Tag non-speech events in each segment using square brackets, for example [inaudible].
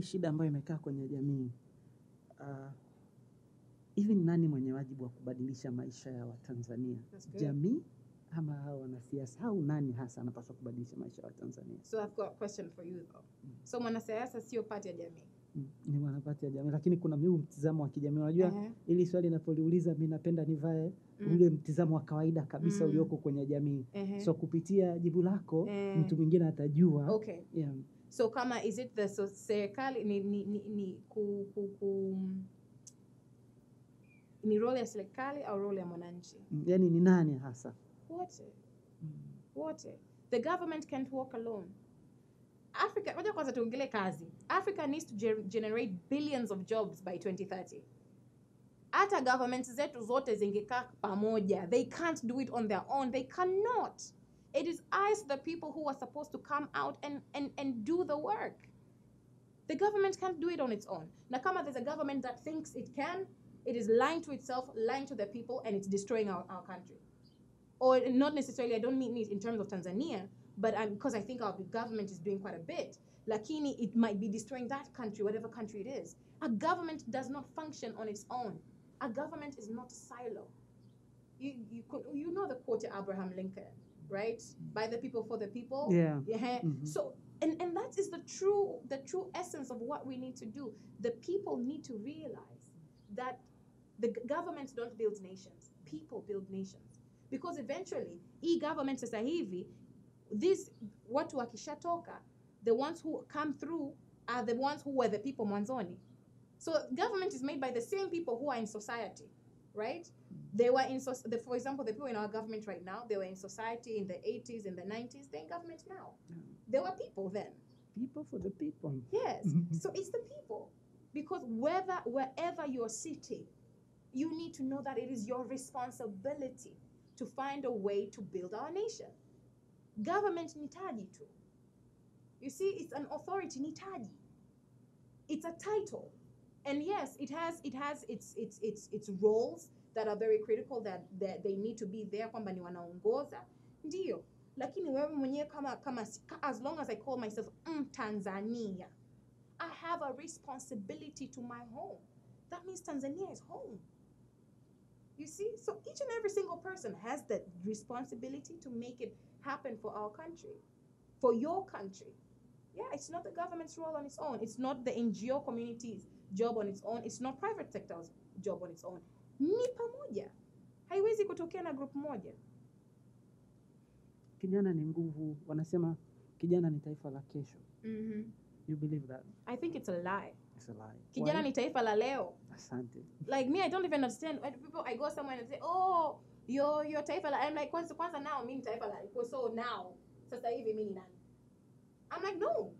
hii shida ambayo imekaa kwenye jamii hivi, hivi ni nani mwenye wajibu wa kubadilisha maisha ya Watanzania? Jamii ama hao wanasiasa au nani hasa anapaswa kubadilisha maisha ya Watanzania? So I've got a question for you though. So mwanasiasa sio pati ya jamii. Mm, Ni wanapati ya jamii, lakini kuna miu mtizamo wa kijamii. Unajua uh -huh. ili swali inapoliuliza, mi napenda nivae Mm. ule mtizamo wa kawaida kabisa Mm. ulioko kwenye jamii. uh -huh. So kupitia jibu lako uh -huh. mtu mwingine atajua Okay. yeah. So kama is it the so serikali ni ni ni, ni ku, ku, ku ni role ya serikali au role ya mwananchi? Yaani ni nani hasa? Wote. mm. wote. The government can't walk alone. Africa moja kwanza tuongele kazi. Africa needs to ge- generate billions of jobs by 2030 hata government zetu zote zingekaa pamoja. They can't do it on their own. They cannot it is us the people who are supposed to come out and, and, and do the work the government can't do it on its own Nakama, there's a government that thinks it can it is lying to itself lying to the people and it's destroying our, our country or not necessarily, I don't mean it in terms of Tanzania, but because I think our government is doing quite a bit. Lakini, it might be destroying that country, whatever country it is. A government does not function on its own. A government is not silo. You, you, could, you know the quote of Abraham Lincoln, right? By the people, for the people. yeah. Yeah. Mhm. So, and, and that is the true the true essence of what we need to do. The people need to realize that the g- governments don't build nations. People build nations. Because eventually, e-government sasa hivi, these watu wakishatoka, the ones who come through are the ones who were the people mwanzoni. So government is made by the same people who are in society, right? They were in, soc- the, for example, the people in our government right now, they were in society in the 80s, in the 90s, they're in government now. There were people then. people for the people Yes. Mm-hmm. so it's the people. Because whether wherever you're sitting, you need to know that it is your responsibility to find a way to build our nation. Government ni taji tu. You see, it's an authority ni taji. It's a title. And yes, it has it has its its its its roles that are very critical that, that they need to be there kwamba ni wanaongoza. Ndio. Lakini wewe mwenyewe kama kama as long as I call myself mm, Tanzania, I have a responsibility to my home. That means Tanzania is home. You see? So each and every single person has that responsibility to make it happen for our country, for your country. Yeah, it's not the government's role on its own. It's not the NGO community's job on its own. It's not private sector's job on its own. Ni pamoja. Haiwezi kutokea na group moja. kijana ni nguvu wanasema kijana ni taifa la kesho Mm-hmm. you believe that I think it's a lie. It's a lie. Kijana Why? ni taifa la leo. asante like me, I don't even understand when people. I go somewhere and say, "Oh, you're yo taifa la." I'm like, kwanza kwanza now mimi ni taifa la. So now sasa hivi mimi ni nani? I'm like, no,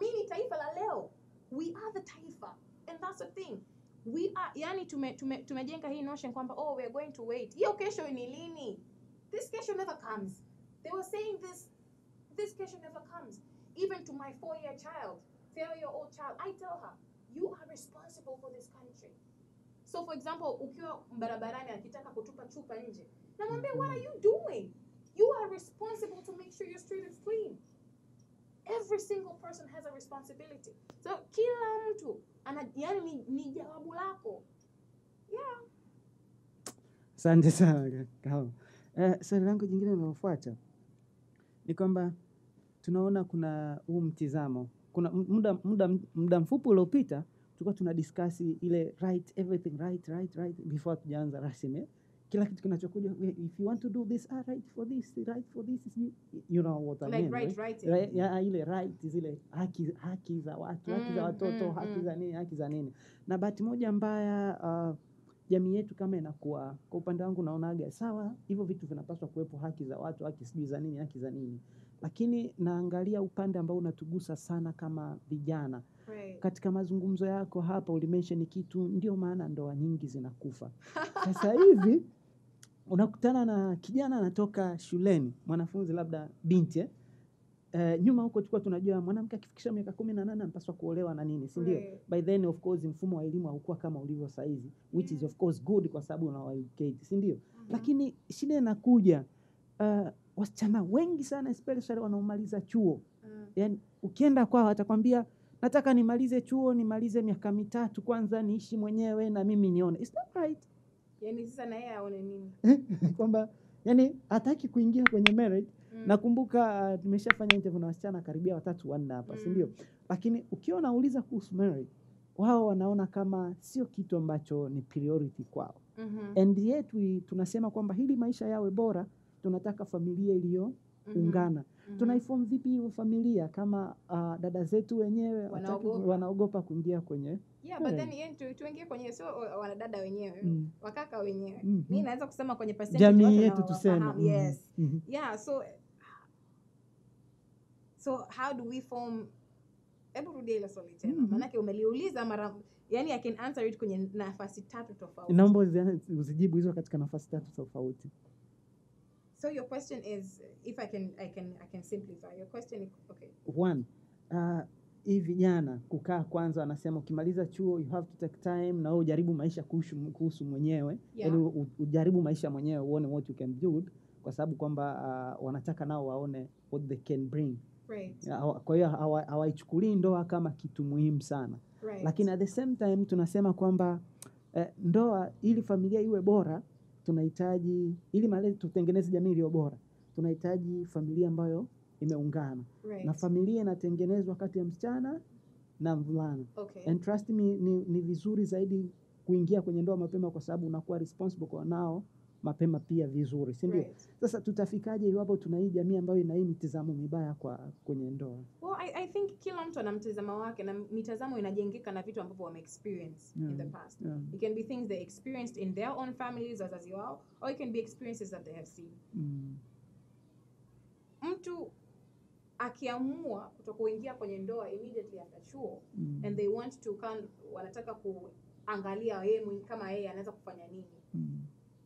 mimi ni taifa la leo. We are the taifa, and that's the thing. We are yani tume, tume, tumejenga hii notion kwamba oh we are going to wait. Hiyo kesho ni lini? This kesho never comes. They were saying this. This kesho never comes. Even to my four-year child, four-year-old child, I tell her, you are responsible for this country. So for example, ukiwa barabarani akitaka kutupa chupa nje, namwambia what are you doing? You are responsible to make sure your street is clean. Every single person has a responsibility. So kila mtu ana yani ni, ni jawabu lako. Yeah. asante sana Kao. Eh, swali langu jingine linalofuata ni kwamba tunaona kuna huu mtizamo kuna muda, muda, muda mfupi uliopita tulikuwa tuna diskasi ile right everything right right right before tujaanza rasmi. Kila kitu kinachokuja if you want to do this ah, right for this right for this you know what I Like mean, right, right? right. Right, ya, ile right zile haki, haki za watu haki za Mm, watoto mm, haki mm. za nini haki za nini na bahati moja mbaya uh, jamii yetu kama inakuwa kwa upande wangu naonaga sawa hivyo vitu vinapaswa kuwepo haki za watu haki sijui za nini haki za nini lakini naangalia upande ambao unatugusa sana kama vijana Right. katika mazungumzo yako hapa ulimensheni kitu ndio maana ndoa nyingi zinakufa sasa hivi unakutana na kijana anatoka shuleni mwanafunzi labda binti eh? Uh, nyuma huko tulikuwa tunajua mwanamke akifikisha miaka kumi na nane anapaswa kuolewa na nini si ndio Right. by then of course mfumo wa elimu haukuwa kama ulivyo sahizi which is of course good kwa sababu una educate, si ndio Mhm. lakini shida inakuja uh, wasichana wengi sana especially wanaomaliza chuo Mm. yani ukienda kwao atakwambia nataka nimalize chuo nimalize miaka mitatu kwanza niishi mwenyewe na mimi nione It's not right yani sasa na yeye aone nini kwamba yani hataki kuingia kwenye marriage Mm. nakumbuka uh, tumeshafanya interview na wasichana karibia watatu wanne hapa mm. si ndio Mm. lakini ukiwa unauliza kuhusu marriage wao wanaona kama sio kitu ambacho ni priority kwao Mm -hmm. and yet we, tunasema kwamba hili maisha yawe bora tunataka familia iliyoungana Mhm. tunaiform vipi hiyo familia kama uh, dada zetu wenyewe Wanaogopa. wanaogopa kuingia kwenye yeah but then yeah, tu- tuingie kwenye sio wa- wanadada wenyewe Mm. wakaka wenyewe Mhm. mi naweza kusema kwenye jamii yetu tuseme yes mm -hmm. yeah so so how do we form hebu rudia ile swali tena Mhm. maanake umeliuliza mara yani i can answer it kwenye nafasi tatu tofauti naomba uzi- uzijibu hizo katika nafasi tatu tofauti so your question is if i can i can i can simplify. Your question is okay. One uh, hii vijana kukaa kwanza wanasema ukimaliza chuo you have to take time na wewe ujaribu maisha kuhusu, kuhusu mwenyewe. Yeah. Ili ujaribu maisha mwenyewe uone what you can build kwa sababu kwamba uh, wanataka nao waone what they can bring. Right. Ya, kwa hiyo hawa- hawaichukulii ndoa kama kitu muhimu sana. Right. Lakini at the same time tunasema kwamba eh, ndoa ili familia iwe bora tunahitaji ili malezi tutengeneze jamii iliyo bora tunahitaji familia ambayo imeungana. Right. Na familia inatengenezwa kati ya msichana na mvulana. Okay. And trust me ni, ni vizuri zaidi kuingia kwenye ndoa mapema kwa sababu unakuwa responsible kwa nao mapema pia vizuri si ndio right sasa tutafikaje iwapo tuna hii jamii ambayo ina hii mitizamo mibaya kwa kwenye ndoa well I, i think kila mtu ana mtazamo wake na mitazamo inajengeka na vitu ambavyo wame experience yeah. in the past yeah. It can be things they experienced in their own families wazazi wao or it can be experiences that they have seen mm. mtu akiamua kutokuingia kwenye ndoa immediately after chuo Mm. and they want to kan, wanataka kuangalia yeye kama yeye anaweza kufanya nini Mm.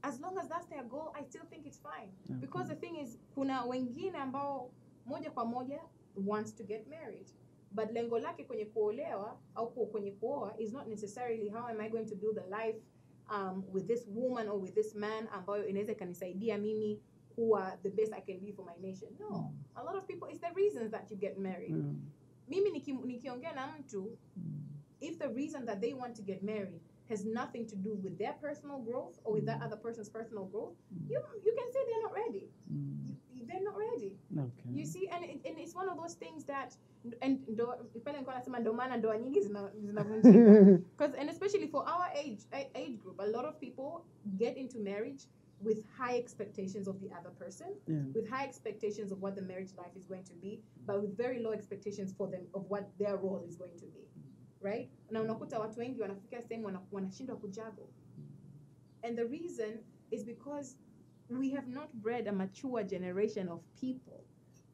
As long as that's their goal i still think it's fine Okay. because the thing is kuna wengine ambao moja kwa moja wants to get married but lengo lake kwenye kuolewa au kwenye kuoa is not necessarily how am i going to build a life um, with this woman or with this man ambayo inaweza ikanisaidia mimi kuwa the best i can be for my nation no a lot of people it's the reasons that you get married Mm. mimi niki- nikiongea na mtu Mm. if the reason that they want to get married has nothing to do with their personal growth or with that Mm. other person's personal growth, Mm. you you can say they're not ready. Mm. You- They're not ready. Okay. You see, and it, and it's one of those things that and ndo pale nilikuwa nasema ndo maana ndoa nyingi zina- zinavunjika [laughs] because and especially for our age age group, a lot of people get into marriage with high expectations of the other person, yeah. with high expectations of what the marriage life is going to be, but with very low expectations for them of what their role is going to be. Right? Na unakuta watu wengi wanafika sehemu wana- wanashindwa kujago. And the reason is because we have not bred a mature generation of people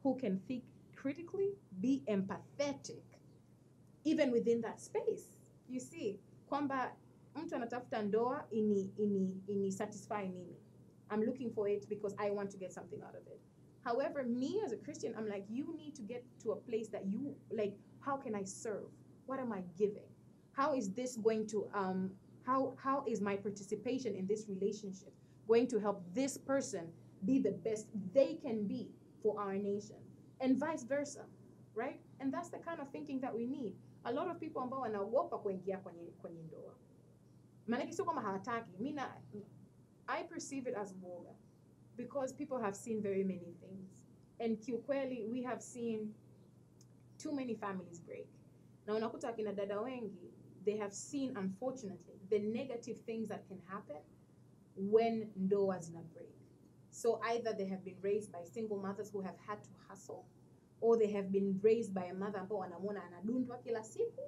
who can think critically, be empathetic, even within that space. You see, kwamba mtu anatafuta ndoa ini, ini, ini satisfy mimi. I'm looking for it because I want to get something out of it. However, me as a Christian, I'm like, you need to get to a place that you like, how can I serve? What am I giving? How is this going to um how how is my participation in this relationship going to help this person be the best they can be for our nation? And vice versa, right? And that's the kind of thinking that we need. A lot of people ambao wanaogopa kuingia kwenye kwenye ndoa. Maanake sio kama hawataki. Mimi na I perceive it as woga because people have seen very many things. And kiukweli we have seen too many families break. Now, na unakuta akina dada wengi they have seen unfortunately the negative things that can happen when ndoa zina break. So either they have been raised by single mothers who have had to hustle or they have been raised by a mother ambao wanamwona anadundwa kila siku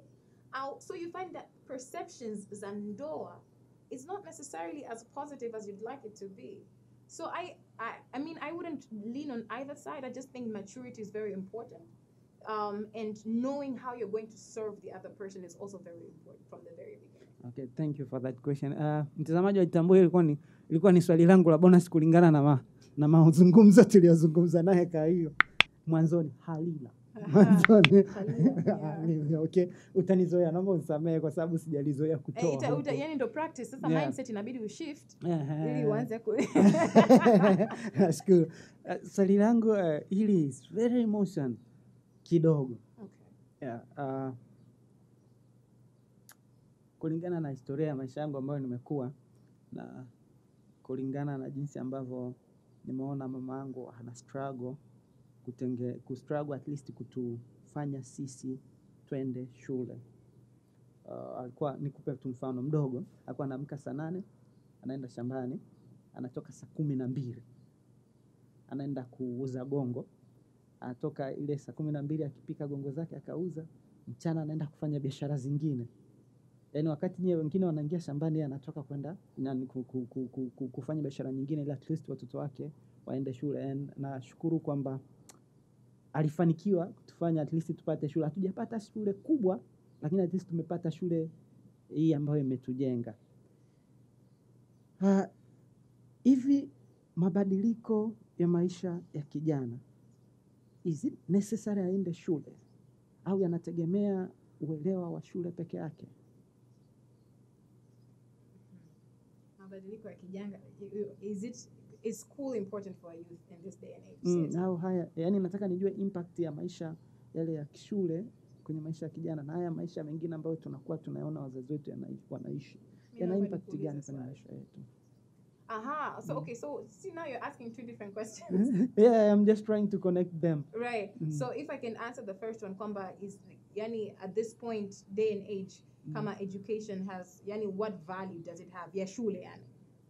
au so you find that perceptions za ndoa is not necessarily as positive as you'd like it to be. So I, I, I mean, I wouldn't lean on either side. I just think maturity is very important, um, and knowing how you're going to serve the other person is also very important from the very beginning. Okay, thank you for that question. Uh, mtazamaji wa Jitambue, ilikuwa ni ilikuwa ni swali langu la bonus kulingana na ma, na mazungumzo [laughs] tuliyozungumza naye kwa hiyo mwanzoni halila mwanzoni [laughs] okay. Utanizoea, naomba unisamehe kwa sababu sijalizoea kutoa. kutoa ita, uta, yani ndo practice sasa Yeah. mindset inabidi ushift ili uanze ku [laughs] Nashukuru. Uh, swali langu uh, hili is very emotion kidogo okay. yeah, uh, kulingana na historia ya maisha yangu ambayo nimekuwa na kulingana na jinsi ambavyo nimeona mama yangu ana struggle kutenge, kustruggle at least kutufanya sisi twende shule. Uh, alikuwa nikupe tu mfano mdogo, alikuwa anaamka saa nane anaenda shambani, anatoka saa kumi na mbili anaenda kuuza gongo, anatoka ile saa kumi na mbili akipika gongo zake akauza, mchana anaenda kufanya biashara zingine. Yani wakati nyewe wengine wanaingia shambani, anatoka kwenda kufanya biashara nyingine, ili at least watoto wake waende shule. Nashukuru kwamba alifanikiwa kutufanya at least tupate shule. Hatujapata shule kubwa, lakini at least tumepata shule hii ambayo imetujenga. Ah, Hivi mabadiliko ya maisha ya kijana, is it necessary aende shule? Au yanategemea uelewa wa shule peke yake? mabadiliko ya kijanga is it is school important for youth in this day and age? Mm, au haya, yani nataka nijue impact ya maisha yale ya shule kwenye maisha ya kijana na haya maisha mengine ambayo tunakuwa tunaona wazazi wetu wanaishi. Yana impact gani kwenye maisha yetu? Aha so Mm. okay so see now you're asking two different [laughs] questions [laughs] yeah, I'm just trying to connect them. right Mm. so if i can answer the first one kwamba is yani at this point day and age Mm. kama education has yani what value does it have ya shule yani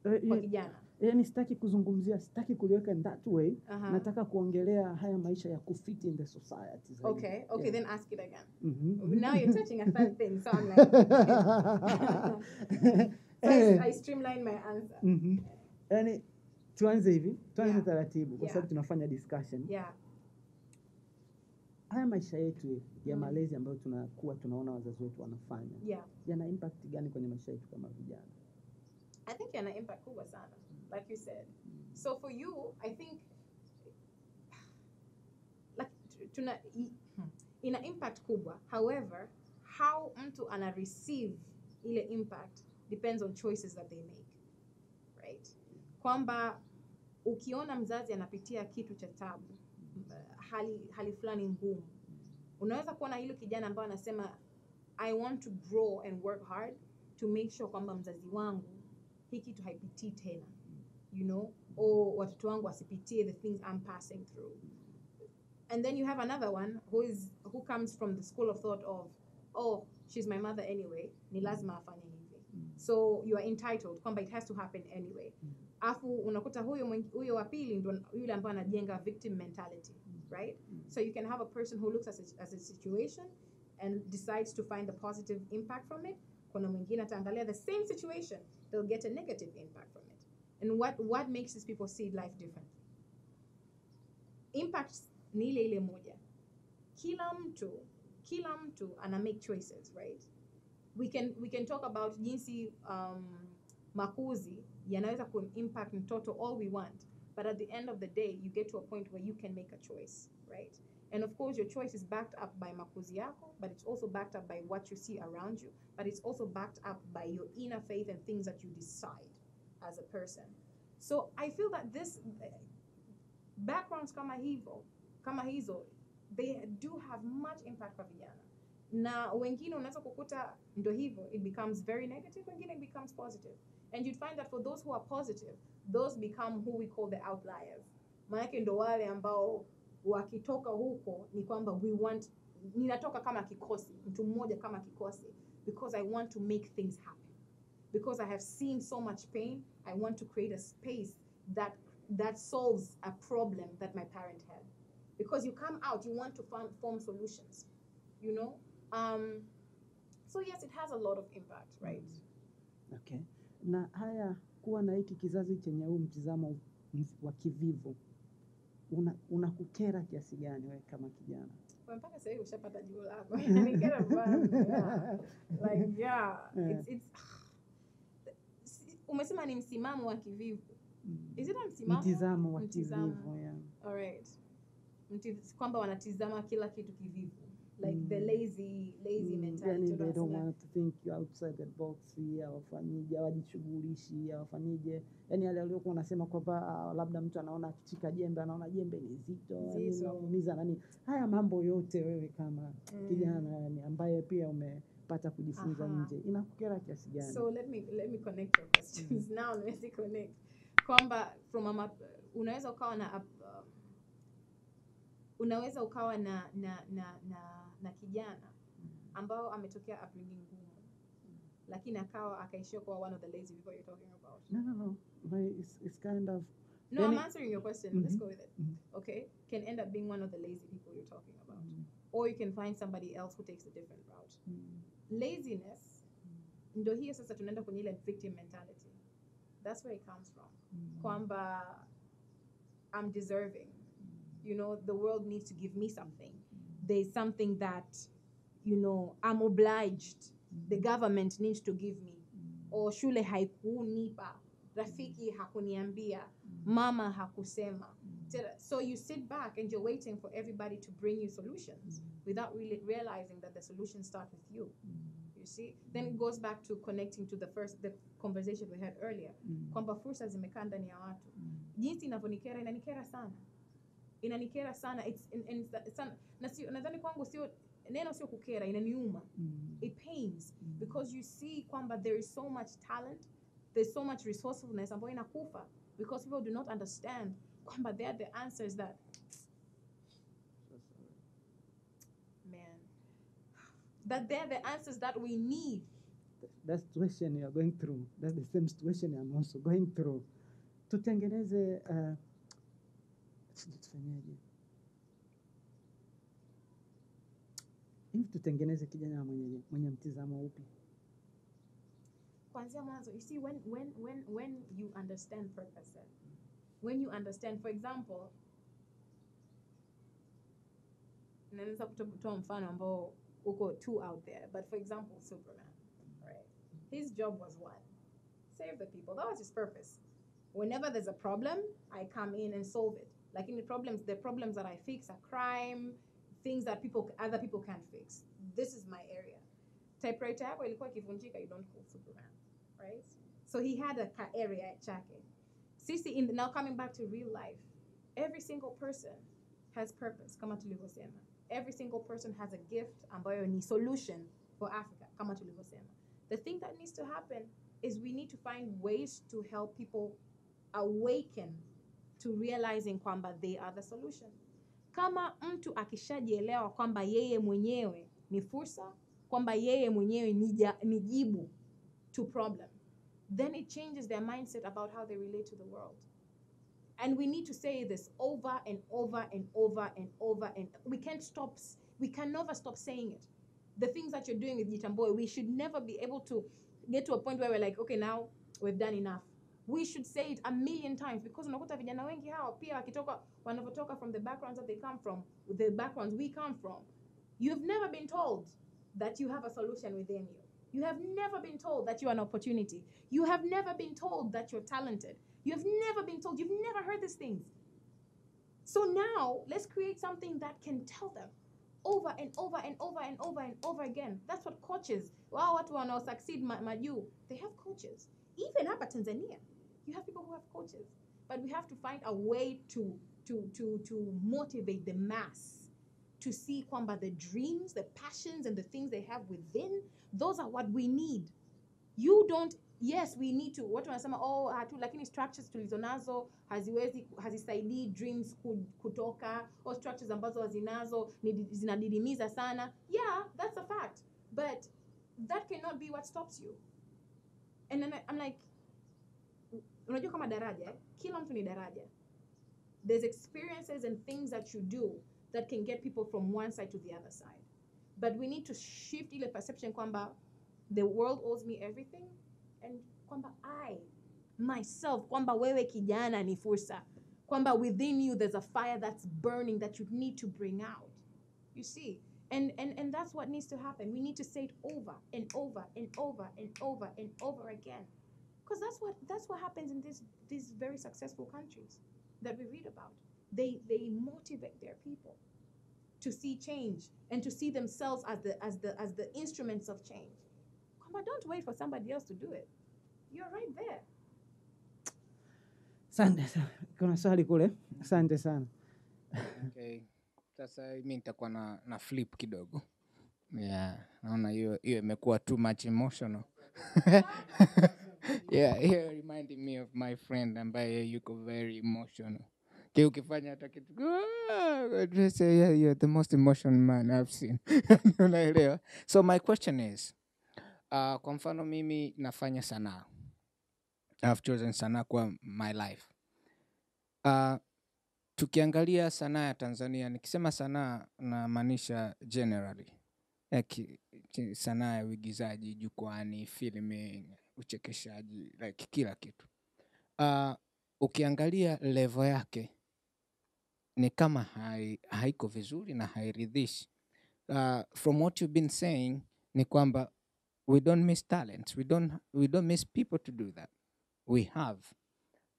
Eh, kwa kijana yani sitaki kuzungumzia, sitaki kuliweka in that way. Aha. Nataka kuongelea haya maisha ya kufit in the society zaidi. okay okay Yeah. then ask it again Mhm. now you're touching a third thing so i'm like [laughs] first Eh. i streamline my answer. Yani tuanze hivi, tuanze Yeah. taratibu kwa Yeah. sababu tunafanya discussion. yeah Haya maisha yetu ya Mm. malezi ambayo tunakuwa tunaona wazazi wetu wanafanya yeah yana impact gani kwenye maisha yetu kama vijana? I think yana impact kubwa sana, like you said. So for you, I think like tuna ina impact kubwa. However, how mtu ana receive ile impact depends on choices that they make. Right? Kwamba ukiona mzazi anapitia kitu cha tabu, uh, hali hali fulani ngumu, unaweza kuwa na hilo kijana ambayo anasema I want to grow and work hard to make sure kwamba mzazi wangu hii kitu haipitii tena you know or watoto wangu wasipitie the things I'm passing through and then you have another one who is who comes from the school of thought of oh she's my mother anyway ni lazima afanye so you are entitled kwamba it has to happen anyway. Mm. afu unakuta huyo huyo wa pili ndo yule ambaye anajenga victim mentality right? Mm. so you can have a person who looks at it as a situation and decides to find a positive impact from it. Kuna mwingine ataangalia the same situation they'll get a negative impact from it. And what what makes these people see life differently? Impact ni ile ile moja. Kila mtu kila mtu ana make choices right we can we can talk about jinsi um, makuzi yanaweza kuimpact mtoto all we want but at the end of the day you get to a point where you can make a choice right? And of course your choice is backed up by makuzi yako but it's also backed up by what you see around you but it's also backed up by your inner faith and things that you decide as a person. So i feel that this backgrounds kama hivyo kama hizo they do have much impact kwa vijana na wengine unaweza kukuta ndo hivyo it becomes very negative wengine it becomes positive. And you'd find that for those who are positive those become who we call the outliers. Maanake ndo wale ambao wakitoka huko ni kwamba we want ninatoka kama kikosi mtu mmoja kama kikosi because i want to make things happen. Because i have seen so much pain i want to create a space that that solves a problem that my parent had. Because you come out you want to form, form solutions you know um so yes it has a lot of impact right Okay. Na haya kuwa na hiki kizazi chenye huu mtizamo wa kivivu una unakukera kiasi gani wewe kama kijana? Mpaka sasa hivi ushapata jibu lako [laughs] Nikera yeah. [laughs] like yeah Yeah. it's, it's [sighs] umesema ni msimamo wa kivivu Mm. is it a msimamo Mtizamo wa kivivu yeah. All right. Mtiz, kwamba wanatizama kila kitu kivivu like mm. the lazy lazy Mm, mentality yani they don't want to think outside the box, hawafanyije, hawajishughulishi, hawafanyije, yani yale waliokuwa wanasema kwamba ah, labda mtu anaona akishika jembe anaona jembe ni zito, linaumiza nani. Haya mambo yote wewe kama mm, kijana yani ambaye pia ume, pata kujifunza nje inakukera kiasi gani So let me let me connect your questions mm. now. Let me connect kwamba from a map, unaweza ukawa na um, unaweza ukawa na na na na, na kijana ambao ametokea upbringing ngumu lakini akawa akaishia kuwa one of the lazy people you're talking about. no no no But it's, it's kind of No, I'm answering your question. Let's Mhm. go with it. Mhm. Okay, can end up being one of the lazy people you're talking about, or you can find somebody else who takes a different route. Laziness, ndo hiyo sasa tunaenda kwenye ile victim mentality. That's where it comes from. Kwamba I'm deserving. You know, the world needs to give me something. There's something that, you know, I'm obliged. The government needs to give me. Mm. Or shule haikunipa. Rafiki mm. hakuniambia. Mm. Mama hakusema. So you sit back and you're waiting for everybody to bring you solutions without really realizing that the solutions start with you. You see? Then it goes back to connecting to the first the conversation we had earlier. Kwamba fursa zimekaa ndani ya watu. Jinsi inavyonikera inanikera sana. Inanikera sana. It's in, in, sana. Na sio nadhani kwangu sio neno sio kukera inaniuma. It pains because you see kwamba there is so much talent, there's so much resourcefulness ambayo inakufa because people do not understand kwamba they are the answers that man that they're the answers that we need that situation you are going through that's the same situation I'm also going through tutengeneze uh, hivi tutengeneze kijana mwenye, mwenye mtizamo upi? Kwanzia mwanzo you see when when when when you understand purpose when you understand for example naweza kuto- kutoa mfano ambao uko too out there but for example superman right? His job was what? Save the people. That was his purpose. Whenever there's a problem i come in and solve it like in the problems the problems that i fix are crime things that people other people can't fix. This is my area. Typewriter yako ilikuwa ikivunjika you don't call superman right? So he had a ka area chake. Sisi in the, now coming back to real life every single person has purpose kama tulivyosema. Every single person has a gift ambayo ni solution for africa kama tulivyosema. The thing that needs to happen is we need to find ways to help people awaken to realizing kwamba they are the solution. Kama mtu akishajielewa kwamba yeye mwenyewe ni fursa kwamba yeye mwenyewe ni, jibu to problem then it changes their mindset about how they relate to the world. And we need to say this over and over and over and over and we can't stop we can never stop saying it. The things that you're doing with Jitambue we should never be able to get to a point where we're like okay now we've done enough we should say it a million times because unakuta vijana wengi hao pia wakitoka wanavyotoka from the backgrounds that they come from the backgrounds we come from you've never been told that you have a solution within you. You have never been told that you are an opportunity. You have never been told that you're talented. You have never been told you've never heard these things. So now let's create something that can tell them over and over and over and over and over again. That's what coaches wao watu wanao succeed ma- majuu they have coaches. Even hapa tanzania you have people who have coaches but we have to find a way to to to to motivate the mass to see kwamba the dreams the passions and the things they have within those are what we need. You don't yes we need to watu wanasema oh hatu lakini structures tulizonazo haziwezi hazisaidii dreams ku- kutoka or structures ambazo hazinazo zinadidimiza sana. Yeah that's a fact but that cannot be what stops you. And then I- i'm like unajua kama daraja kila mtu ni daraja. There's experiences and things that you do that can get people from one side to the other side. But we need to shift ile perception kwamba the world owes me everything and kwamba i myself kwamba wewe kijana ni fursa. Kwamba within you there's a fire that's burning that you need to bring out. You see? And and and that's what needs to happen. We need to say it over and over and over and over and over again because that's what that's what happens in this these very successful countries that we read about. They they motivate their people to see change and to see themselves as the as the as the instruments of change. Kwamba don't wait for somebody else to do it. You're right there. Asante sana. Kuna swali kule. Asante sana. Okay. Sasa mi nitakuwa na, na flip kidogo. Yeah. Naona hiyo hiyo imekuwa too much emotional yeah yeah, reminding me of my friend ambaye yuko very emotional. Ki ukifanya hata kitu "Ah," yeah, you're the most emotional man I've seen. [laughs] Unaelewa? So my question is uh, kwa mfano mimi nafanya sanaa. I've chosen sanaa kuwa my life. Uh, tukiangalia sanaa ya tanzania nikisema sanaa namaanisha generally. Sanaa ya uigizaji jukwani filming uchekeshaji like kila kitu. Uh, ukiangalia levo yake ni kama hai, haiko vizuri na hairidhishi. Uh, from what you've been saying ni kwamba we don't miss talents we don't, we don't miss people to do that. We have.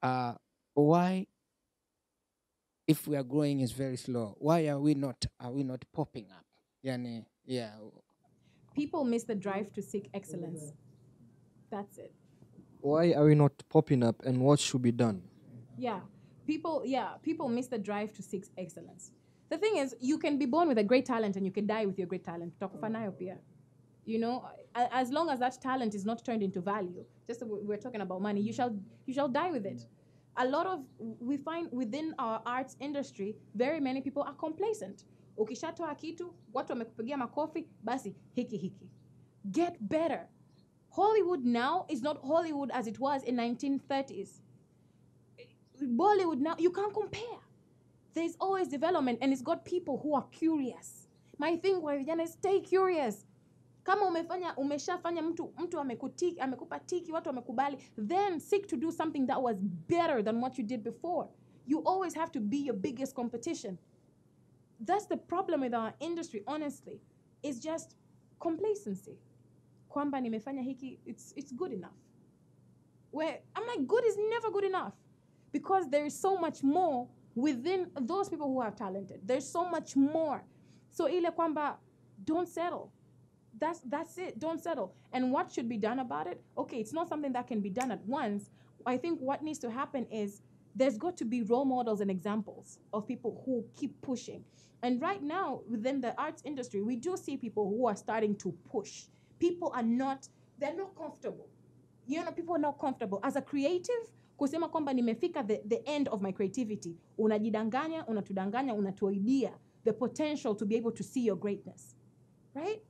Uh, why if we are growing is very slow why are we not are we not popping up? Yani yeah. People miss the drive to seek excellence. That's it. Why are we not popping up and what should be done? Yeah. People, yeah, people miss the drive to seek excellence. The thing is, you can be born with a great talent and you can die with your great talent. Utakufa nayo pia. You know, as long as that talent is not turned into value, just so we- we're talking about money, you shall you shall die with it. A lot of we find within our arts industry, very many people are complacent. Ukishatoa kitu, watu wamekupigia makofi, basi hiki hiki. Get better. Hollywood now is not Hollywood as it was in 1930s. Bollywood now, you can't compare. There's always development and it's got people who are curious. My thing kwa vijana is stay curious. Kama umefanya umeshafanya mtu mtu amekutiki amekupa tiki watu wamekubali then seek to do something that was better than what you did before. You always have to be your biggest competition. That's the problem with our industry honestly. It's just complacency. Kwamba nimefanya hiki it's it's good enough. Where I'm like good is never good enough because there is so much more within those people who are talented. There's so much more. So ile kwamba don't settle. That's that's it. Don't settle. And what should be done about it? Okay, it's not something that can be done at once. I think what needs to happen is there's got to be role models and examples of people who keep pushing. And right now, within the arts industry, we do see people who are starting to push. People are not, they're not comfortable. You know, people are not comfortable. As a creative, kusema kwamba nimefika the, the end of my creativity. Unajidanganya, unatudanganya, unatuibia the potential to be able to see your greatness. Right?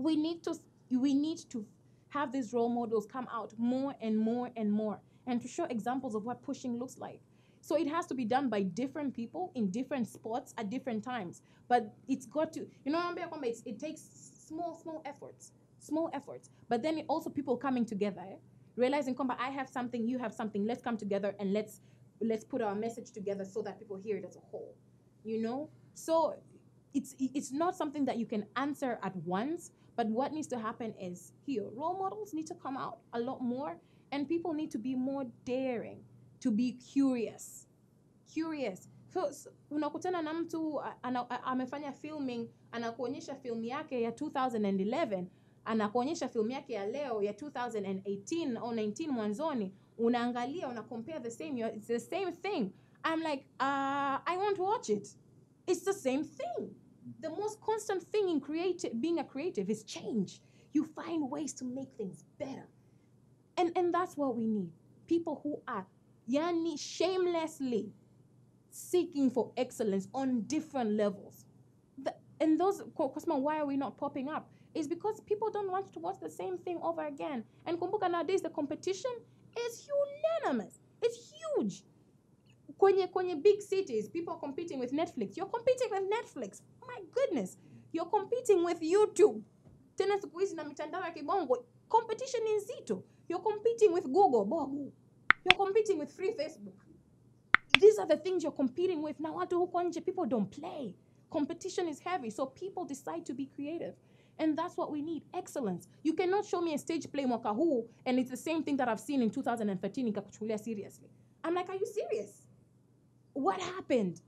we need to we need to have these role models come out more and more and more and to show examples of what pushing looks like so it has to be done by different people in different spots at different times but it's got to you know kwamba it takes small small efforts small efforts but then also people coming together eh? realizing kwamba i have something you have something let's come together and let's let's put our message together so that people hear it as a whole you know so it's it's not something that you can answer at once but what needs to happen is here role models need to come out a lot more and people need to be more daring to be curious curious so, so, unakutana na mtu amefanya filming anakuonyesha film yake ya 2011 anakuonyesha film yake ya leo ya 2018 au 19 mwanzoni unaangalia una compare the same it's the same thing. I'm like uh, i want to watch it. It's the same thing. The most constant thing in creative being a creative is change. You find ways to make things better. And and that's what we need. People who are yani shamelessly seeking for excellence on different levels. The, and those Cosmo, why are we not popping up is because people don't want to watch the same thing over again. And kumbuka nowadays the competition is unanimous. It's huge. Kwenye kwenye big cities people are competing with netflix. You're competing with netflix. Oh my goodness. You're competing with youtube. Tena siku hizi na mitandao ya kibongo competition ni nzito. You're competing with google bobu you're competing with free facebook. These are the things you're competing with. Na watu huko nje people don't play. Competition is heavy. So people decide to be creative and that's what we need excellence. You cannot show me a stage play mwaka huu and it's the same thing that i've seen in 2013 in nikakuchukulia seriously. I'm like are you serious? What happened?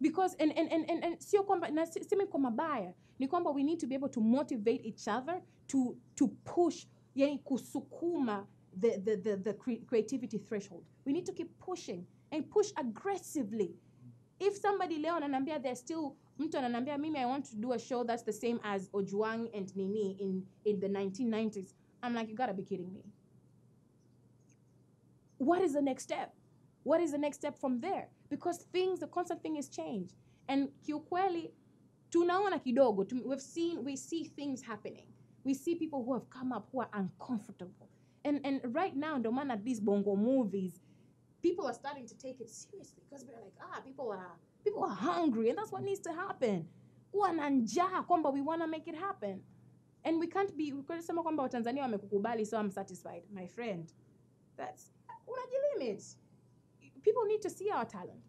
Because and and and, and, and sio kwamba na si- semi kwa mabaya ni kwamba we need to be able to motivate each other to to push yani kusukuma the the the, the cre- creativity threshold. We need to keep pushing and push aggressively. If somebody leo ananiambia they're still mtu ananiambia mimi i want to do a show that's the same as Ojwang and nini in, in the 1990s i'm like you gotta be kidding me. What is the next step? What is the next step from there? Because things the constant thing is change and kiukweli tunaona kidogo we've seen we see things happening. We see people who have come up who are uncomfortable. And and right now the man at these bongo movies people are starting to take it seriously because we're like ah people are people are hungry and that's what needs to happen kuwa na njaa kwamba we want to make it happen and we can't be kwamba watanzania wamekukubali so i'm satisfied my friend that's unajilimit people need to see our talent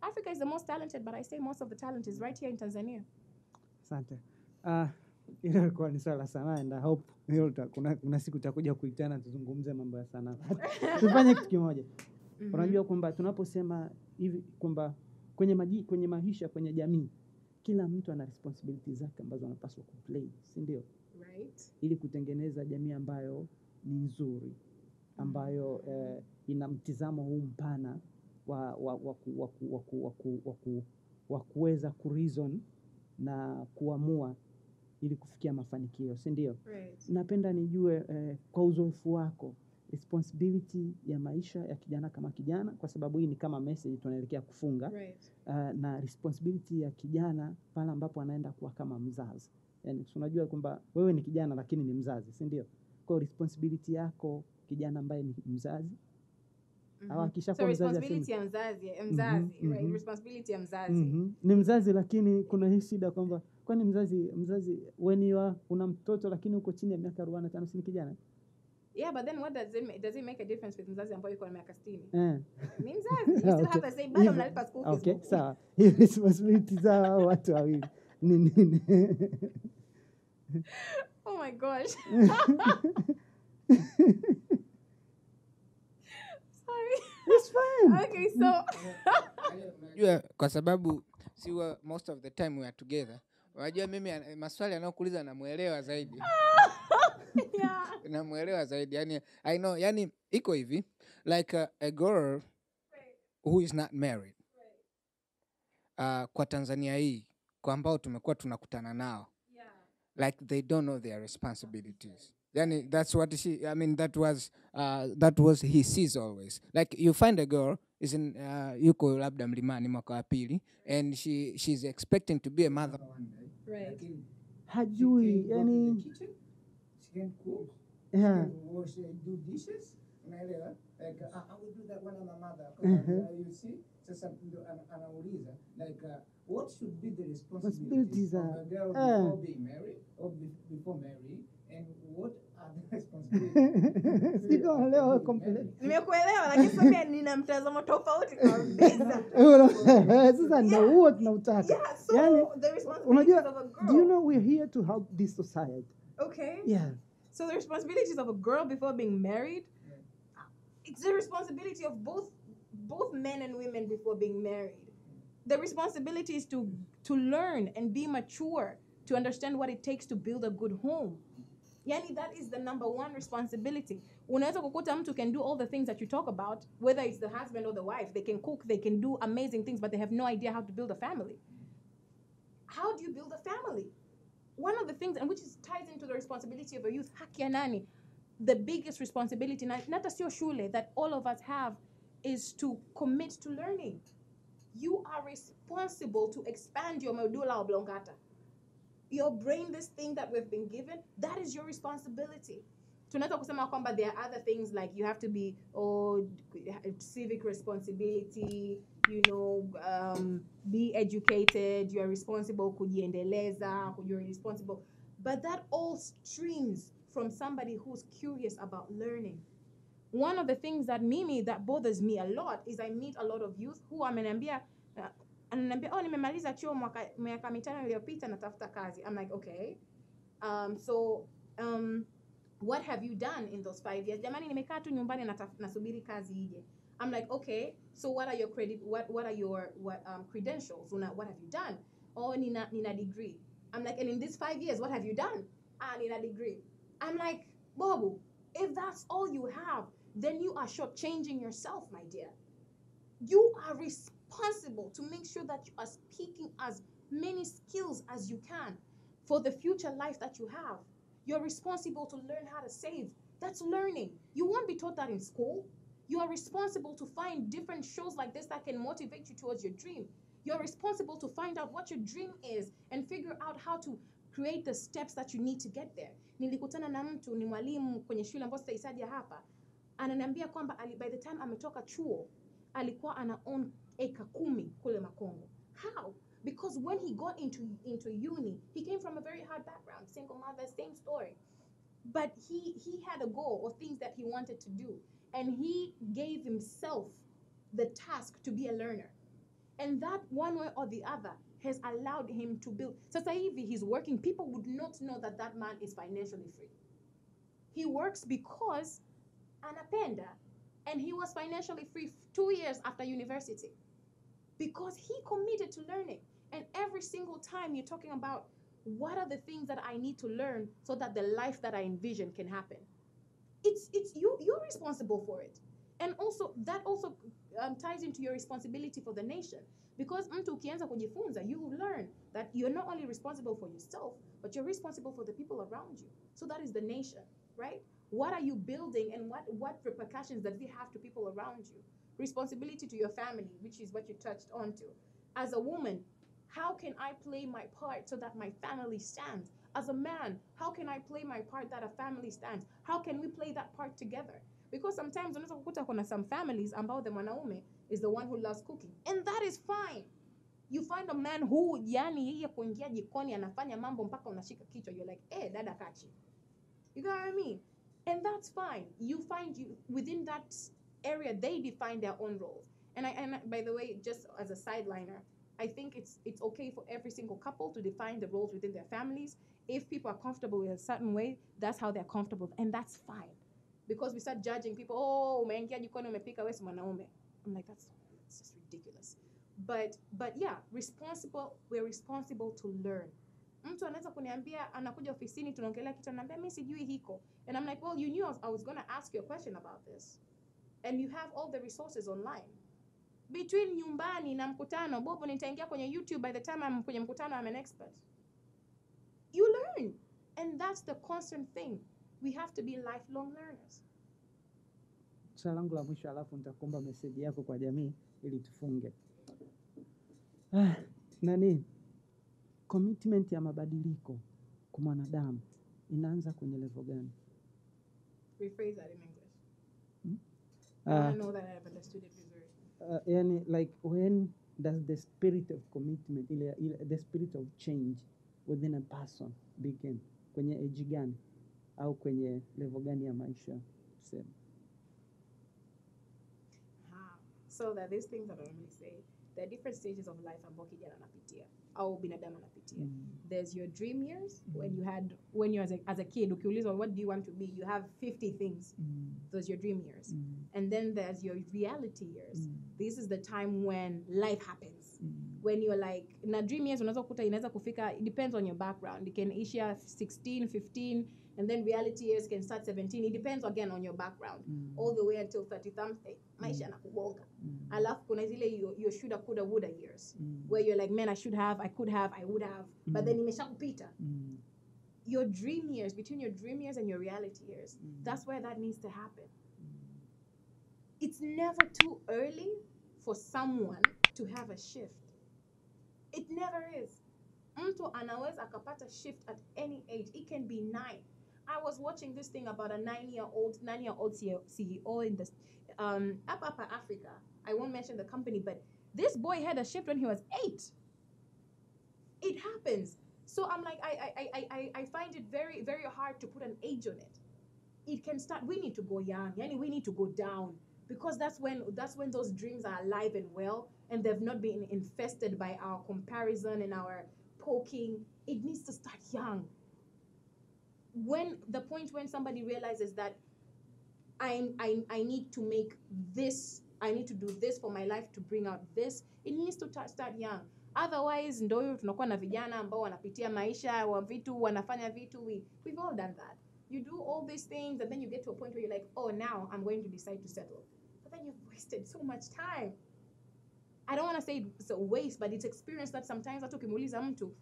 africa is the most talented but i say most of the talent is right here in tanzania Asante. Uh, hilo ilikuwa ni swala la sanaa and I hope hilo kuna, kuna siku takuja kuitana tuzungumze mambo ya sanaa. [laughs] Tufanye kitu kimoja. Mhm. Unajua kwamba tunaposema hivi kwamba kwenye maji, kwenye maisha kwenye jamii kila mtu ana responsibility zake ambazo anapaswa kuplay, si ndio? right Ili kutengeneza jamii ambayo ni nzuri, ambayo eh, ina mtizamo huu mpana wa wa wa ku- wa wa kuweza kureason na kuamua ili kufikia mafanikio, si ndio? right Napenda nijue eh, kwa uzoefu wako responsibility ya maisha ya kijana kama kijana, kwa sababu hii ni kama message tunaelekea kufunga right uh, na responsibility ya kijana pale ambapo anaenda kuwa kama mzazi. Yani, unajua kwamba wewe ni kijana lakini ni mzazi, si ndio? Kwa hiyo responsibility yako kijana ambaye ni mzazi au Mhm. akishakuwa so mzazi ya mzazi ya mzazi Mhm, right mhm. responsibility ya mzazi mm ni mzazi lakini kuna hii shida kwamba kwani mzazi mzazi weniwa una mtoto lakini uko chini ya miaka arobaini na tano si ni kijana yeah but then what does it make, does it make a difference with mzazi ambayo yuko na miaka 60 eh. ni mzazi you still Okay. have the same bado mnalipa school fees Okay, sawa. [laughs] Hiyo responsibility za watu wawili ni nini? [laughs] oh my gosh [laughs] sorry It's fine. okay so yeah, kwa sababu si most of the time we are together unajua mimi maswali anayokuuliza namwelewa zaidi [laughs] yeah. [laughs] Namwelewa zaidi yani i know yani iko hivi like a, a girl who is not married. Uh, kwa tanzania hii kwa ambao tumekuwa tunakutana nao yeah. like they don't know their responsibilities. Yani that's what she i mean that was uh, that was he sees always. Like you find a girl is in uh, yuko labda mlimani mwaka wa pili and she she's expecting to be a mother one day. Right. Hajui yani yeah. wash and do dishes. Unaelewa? Like uh, I will do that when I'm a mother. Uh, you see sasa ndo ana- anauliza like uh, what should be the Responsibilities of a girl uh. before being married or be, before marrying and what are the [laughs] responsibilities? [laughs] Nimekuelewa lakini sasa nina mtazamo tofauti kabisa. [laughs] Sasa ndo huo tunautaka. Yani, Unajua, do you know we're here to help this society? okay. Yeah. So the responsibilities of a girl before being married, it's the responsibility of both both men and women before being married. The responsibility is to to learn and be mature to understand what it takes to build a good home. Yani that is the number one responsibility. Unaweza kukuta mtu can do all the things that you talk about, whether it's the husband or the wife. They can cook, they can do amazing things, but they have no idea how to build a family. How do you build a family? One of the things and which is, ties into the responsibility of a youth haki nani the biggest responsibility hata sio shule that all of us have is to commit to learning. You are responsible to expand your medulla oblongata. Your brain this thing that we've been given that is your responsibility tunaweza kusema kwamba there are other things like you have to be oh, civic responsibility you know um, be educated you are responsible kujiendeleza you're responsible. But that all streams from somebody who's curious about learning. One of the things that mimi that bothers me a lot is i meet a lot of youth who ameniambia uh, ananiambia oh nimemaliza chuo mwaka miaka mitano iliyopita natafuta kazi. I'm like okay. Um, so um, what have you done in those five years? Jamani nimekaa tu nyumbani nataf- nasubiri kazi ije. I'm like okay so what are your credit what, what are your what, um, credentials? Una, what have you done? Oh nina, nina degree. I'm like and in these five years what have you done? Ah nina degree. I'm like bobu if that's all you have then you are shortchanging yourself my dear. You are responsible to make sure that you are speaking as many skills as you can for the future life that you have. You're responsible to learn how to save. That's learning. You won't be taught that in school. You are responsible to find different shows like this that can motivate you towards your dream. You're responsible to find out what your dream is and figure out how to create the steps that you need to get there. Nilikutana na mtu ni mwalimu kwenye shule ambayo sitaitaja hapa, ananiambia kwamba ali, by the time ametoka chuo alikuwa ana own eka kumi kule Makongo. How? Because when he got into into uni, he came from a very hard background, single mother, same story. But he he had a goal or things that he wanted to do, and he gave himself the task to be a learner. And that one way or the other has allowed him to build. Sasa hivi he's working. People would not know that that man is financially free. He works because anapenda, and he was financially free two years after university because he committed to learning. And every single time you're talking about what are the things that I need to learn so that the life that I envision can happen. It's it's you you're responsible for it. And also that also um, ties into your responsibility for the nation because mtu ukianza kujifunza you will learn that you're not only responsible for yourself but you're responsible for the people around you. So that is the nation, right? What are you building and what what repercussions does it have to people around you? Responsibility to your family, which is what you touched on to. As a woman, how can I play my part so that my family stands? As a man, how can I play my part that a family stands? How can we play that part together? Because sometimes unaweza kukuta kuna some families ambao the mwanaume is the one who loves cooking. And that is fine. You find a man who yani yeye kuingia jikoni anafanya mambo mpaka unashika kichwa. You're like, eh, dada kachi. You know what I mean? And that's fine. You find you within that area they define their own roles. And I and by the way, just as a sideliner, I think it's it's okay for every single couple to define the roles within their families. If people are comfortable in a certain way, that's how they're comfortable, and that's fine. Because we start judging people, oh, umeingia jikoni umepika wewe mwanaume. I'm like, that's it's just ridiculous. But but yeah, responsible, we're responsible to learn. And I'm like, well, you knew I was, I was going to ask you a question about this. And you have all the resources online. Between nyumbani na mkutano, Bobo nitaingia kwenye YouTube by the time I'm kwenye mkutano I'm an expert. You learn. And that's the constant thing. We have to be lifelong learners. Swali langu la mwisho, alafu nitakuomba meseji yako kwa jamii ili tufunge. Ah, nani, commitment ya mabadiliko kwa mwanadamu inaanza kwenye level gani? Rephrase that in English. Hmm? Uh, I don't know that I've understood it. Uh, yani like when does the spirit of commitment ile, ile the spirit of change within a person begin? Kwenye age gani? Au kwenye level gani ya maisha tuseme? So that these things that I normally say, there are different stages of life ambao kijana anapitia au binadamu anapitia. Mm. There's your dream years when you had when you as a, as a kid ukiulizwa what do you want to be you have 50 things. Mm. Those your dream years. Mm. And then there's your reality years. Mm. This is the time when life happens. Mm. when you're like na dream years unaweza kukuta inaweza kufika it depends on your background it can ishia 16 15 and then reality years can start 17 it depends again on your background Mm. all the way until 30 something maisha yanakugonga Mm. alafu kuna zile your, your shoulda coulda woulda years Mm. where you're like man i should have i could have i would have but Mm. then imeshakupita Mm. your dream years between your dream years and your reality years Mm. that's where that needs to happen it's never too early for someone to have a shift. It never is. Mtu anaweza akapata shift at any age. It can be nine. I was watching this thing about a nine-year-old, nine-year-old CEO in the um up up Africa. I won't mention the company, but this boy had a shift when he was eight. It happens. So I'm like, I I, I, I, I find it very, very hard to put an age on it. It can start. We need to go young. Yani we need to go down because that's when that's when those dreams are alive and well and they've not been infested by our comparison and our poking it needs to start young. When the point when somebody realizes that I, I i need to make this i need to do this for my life to bring out this it needs to ta- start young. Otherwise ndo hiyo tunakuwa na vijana ambao wanapitia maisha wa vitu wanafanya vitu we, we've all done that. You do all these things and then you get to a point where you're like oh now i'm going to decide to settle. But then you've wasted so much time I don't want to say it's a waste, but it's experience that sometimes hata ukimuuliza mtu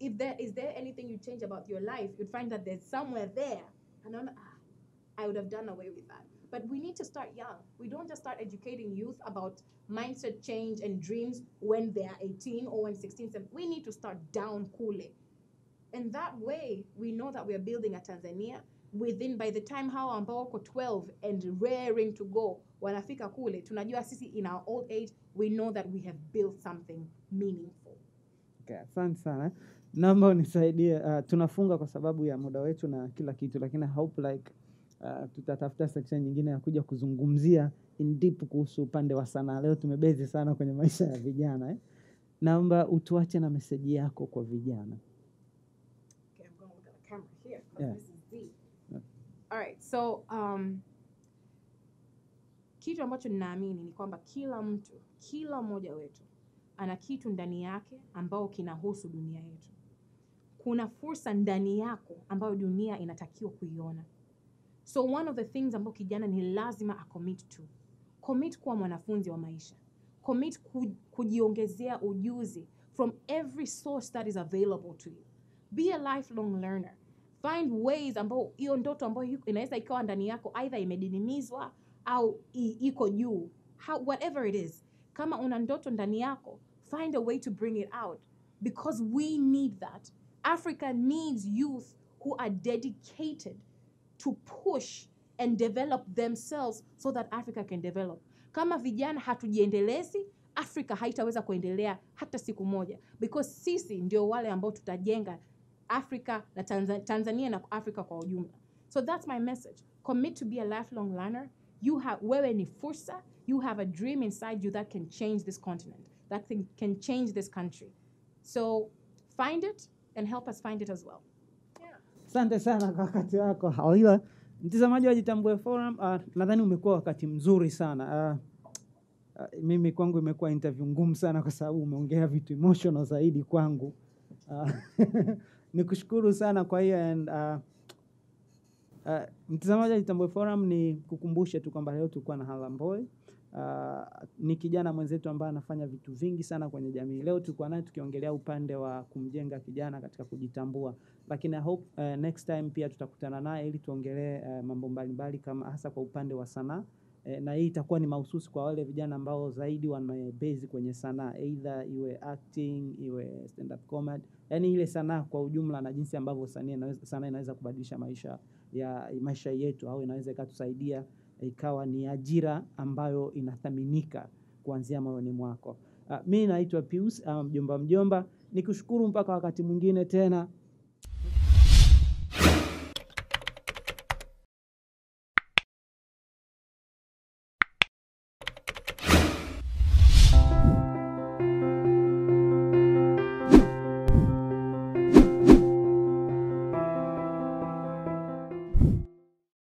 if there is there anything you change about your life, you'd find that there's somewhere there. And I'm, ah, I would have done away with that. But we need to start young. We don't just start educating youth about mindset change and dreams when they are 18 or when 16, 17. We need to start down kule. And that way, we know that we are building a Tanzania within by the time hawa ambao wako 12 and raring to go wanafika kule tunajua sisi in our old age we know that we have built something meaningful Okay, asante sana. Naomba unisaidie. Uh, tunafunga kwa sababu ya muda wetu na kila kitu, lakini hope like uh, tutatafuta section nyingine ya kuja kuzungumzia in deep kuhusu upande wa sanaa. Leo tumebezi sana kwenye maisha ya vijana eh. Naomba utuache na meseji yako kwa vijana. Okay, I'm going to look at the camera here. Yeah. This is deep. Yeah. All right, so um, kitu ambacho ninaamini ni kwamba kila mtu, kila mmoja wetu ana kitu ndani yake ambao kinahusu dunia yetu. Kuna fursa ndani yako ambayo dunia inatakiwa kuiona. So one of the things ambao kijana ni lazima acommit to. Commit kuwa mwanafunzi wa maisha. Commit kujiongezea ujuzi from every source that is available to you. Be a lifelong learner. Find ways ambao hiyo ndoto ambayo inaweza ikawa ndani yako either imedinimizwa au iko juu. Whatever it is. Kama una ndoto ndani yako, find a way to bring it out because we need that. Africa needs youth who are dedicated to push and develop themselves so that Africa can develop. Kama vijana hatujiendelezi, Afrika haitaweza kuendelea hata siku moja because sisi ndio wale ambao tutajenga Afrika na Tanzania, Tanzania na Afrika kwa ujumla. So that's my message. Commit to be a lifelong learner. You have wewe ni fursa. You have a dream inside you that can change this continent, that can, can change this country. So find it and help us find it as well. Asante sana kwa wakati wako hawila Mtazamaji wa Jitambue Forum, uh, nadhani umekuwa wakati mzuri sana. Uh, uh, mimi kwangu imekuwa interview ngumu sana kwa sababu umeongea vitu emotional zaidi kwangu. Uh, [laughs] nikushukuru sana kwa hiyo and uh, uh, mtazamaji wa Jitambue Forum ni kukumbushe tu kwamba leo tulikuwa na Harambee. Uh, ni kijana mwenzetu ambaye anafanya vitu vingi sana kwenye jamii. Leo tulikuwa naye tukiongelea upande wa kumjenga kijana katika kujitambua lakini I hope uh, next time pia tutakutana naye ili tuongelee uh, mambo mbalimbali kama hasa kwa upande wa sanaa eh, na hii itakuwa ni mahususi kwa wale vijana ambao zaidi wamebezi kwenye sanaa, either iwe acting, iwe stand up comedy, yani ile sanaa kwa ujumla na jinsi ambavyo sanaa inaweza, sanaa inaweza kubadilisha maisha ya maisha yetu au inaweza ikatusaidia ikawa ni ajira ambayo inathaminika kuanzia moyoni mwako. Uh, mi naitwa Pius uh, mjomba mjomba, nikushukuru mpaka wakati mwingine tena.